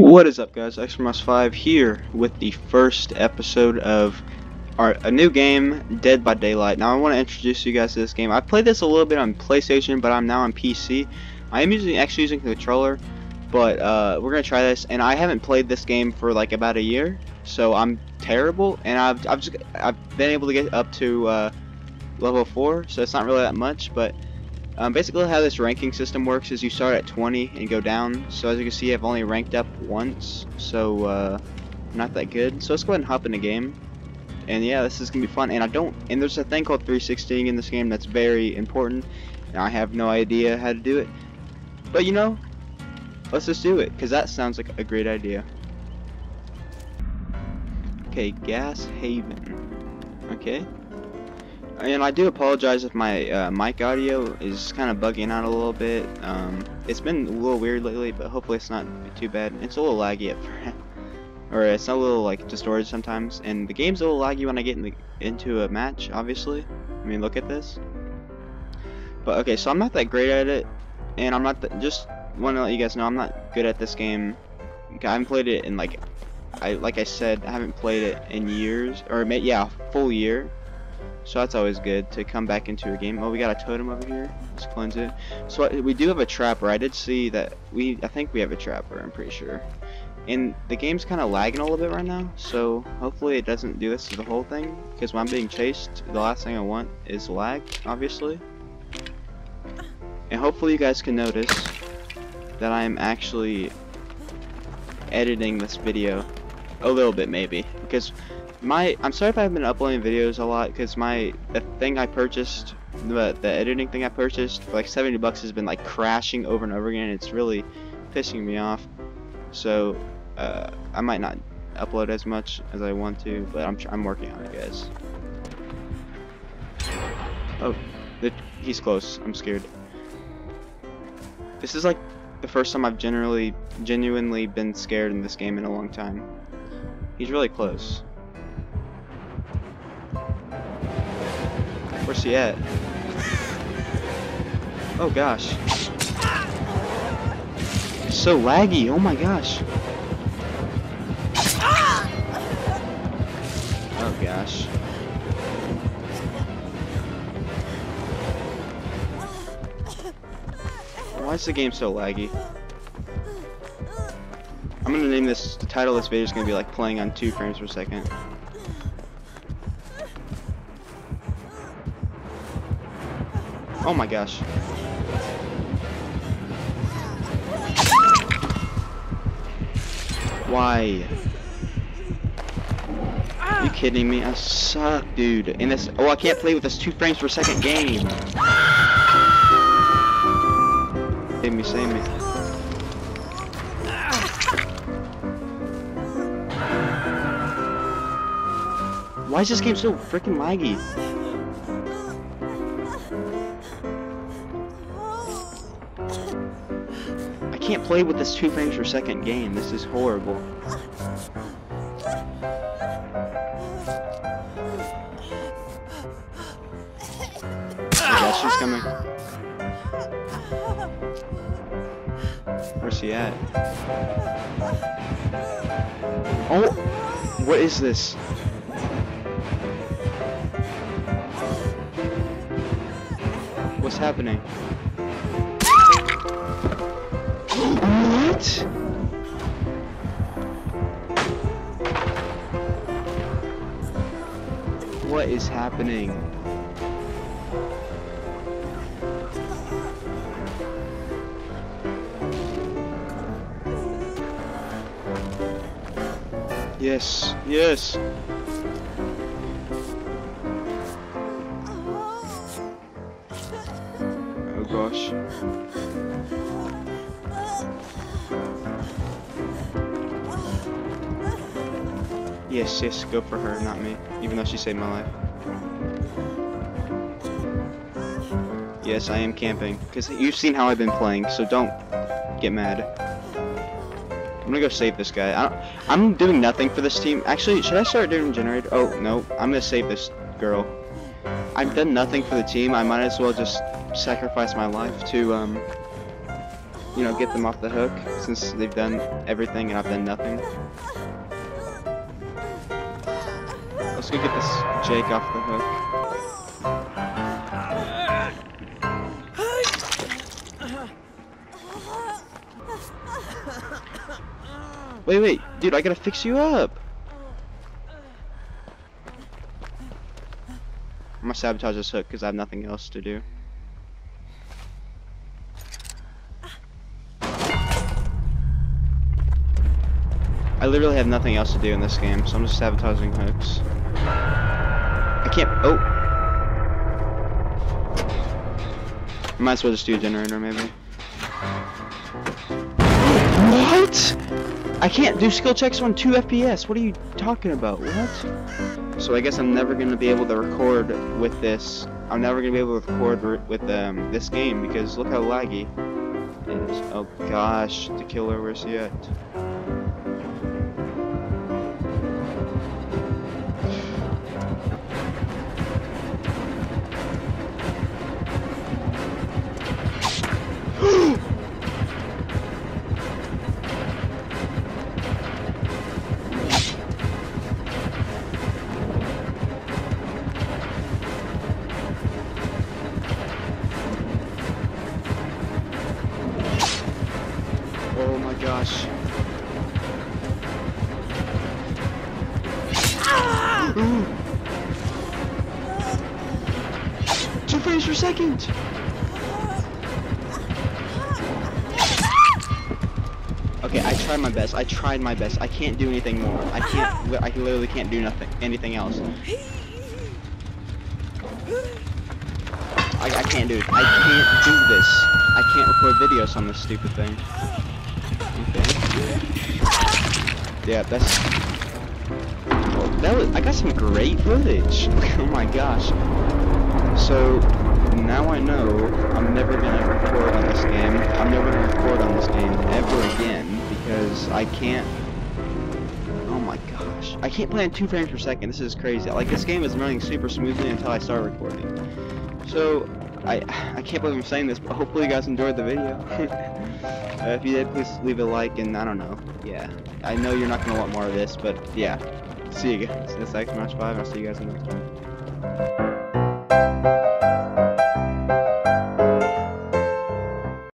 What is up guys, Xmas5 here with the first episode of our a new game, Dead by Daylight. Now I want to introduce you guys to this game. I played this a little bit on PlayStation, but I'm now on PC. I am using actually using the controller, but uh, we're gonna try this. And I haven't played this game for like about a year, so I'm terrible. And I've I've just I've been able to get up to uh, level four, so it's not really that much, but um, basically how this ranking system works is you start at 20 and go down. So as you can see I've only ranked up once, so uh, not that good. So let's go ahead and hop in the game. And yeah, this is going to be fun. And I don't, and there's a thing called 360 in this game that's very important. And I have no idea how to do it. But you know, let's just do it, because that sounds like a great idea. Okay, Gas Heaven. Okay. And I do apologize if my uh, mic audio is kind of bugging out a little bit. Um, it's been a little weird lately, but hopefully it's not too bad. It's a little laggy at first. or it's a little like distorted sometimes. And the game's a little laggy when I get in the, into a match, obviously. I mean, look at this. But okay, so I'm not that great at it. And I'm not, just want to let you guys know, I'm not good at this game. I haven't played it in like, I like I said, I haven't played it in years. Or yeah, full year. So that's always good to come back into a game. Oh, we got a totem over here. Let's cleanse it. So we do have a trapper. I did see that we, I think we have a trapper, I'm pretty sure. And the game's kind of lagging a little bit right now, so hopefully it doesn't do this to the whole thing. Because when I'm being chased, the last thing I want is lag, obviously. And hopefully you guys can notice that I am actually editing this video a little bit maybe because my I'm sorry if I've been uploading videos a lot because my the thing I purchased the the editing thing I purchased for like 70 bucks has been like crashing over and over again it's really pissing me off. So uh, I might not upload as much as I want to but I'm I'm working on it guys. Oh the, he's close. I'm scared. This is like the first time I've generally genuinely been scared in this game in a long time. He's really close Where's he at? Oh gosh. It's so laggy, oh my gosh. Oh gosh. Why is the game so laggy? I'm gonna name this, the title of this video is gonna be like playing on 2 frames per second. Oh my gosh. Why? Are you kidding me? I suck, dude. In this, oh, I can't play with this two frames per second game. Save me, save me. Why is this game so freaking laggy? Can't play with this 2 frames per second game. This is horrible. She's coming. Where's he at? Oh! What is this? What's happening? What? What is happening? Yes, yes. Oh gosh. Yes, yes, go for her, not me. Even though she saved my life. Yes, I am camping. Because you've seen how I've been playing, so don't get mad. I'm gonna go save this guy. I am doing nothing for this team. Actually, should I start doing generator? Oh, no. I'm gonna save this girl. I've done nothing for the team. I might as well just sacrifice my life to, um, you know, get them off the hook since they've done everything and I've done nothing. Let's go get this Jake off the hook. Wait, wait, dude, I gotta fix you up. I'm gonna sabotage this hook because I have nothing else to do. Literally have nothing else to do in this game, so I'm just sabotaging hooks. I can't. Oh! Might as well just do a generator, maybe. What? I can't do skill checks on 2 FPS. What are you talking about? What? So I guess I'm never gonna be able to record with this. I'm never gonna be able to record with um, this game because look how laggy it is. Oh gosh, the killer, where's he at? Two frames per second. Okay, I tried my best. I tried my best. I can't do anything more. I can't. I literally can't do nothing. Anything else. I, I can't do it. I can't do this. I can't record videos on this stupid thing. Okay. Yeah, that's. That was. I got some great footage. oh my gosh. So now I know I'm never gonna record on this game. I'm never gonna record on this game ever again because I can't. Oh my gosh. I can't play in two frames per second. This is crazy. Like this game is running super smoothly until I start recording. So I I can't believe I'm saying this, but hopefully you guys enjoyed the video. uh, if you did, please leave a like and I don't know. Yeah, I know you're not gonna want more of this, but yeah. See you guys. It's X Match Five. I'll see you guys in the next one.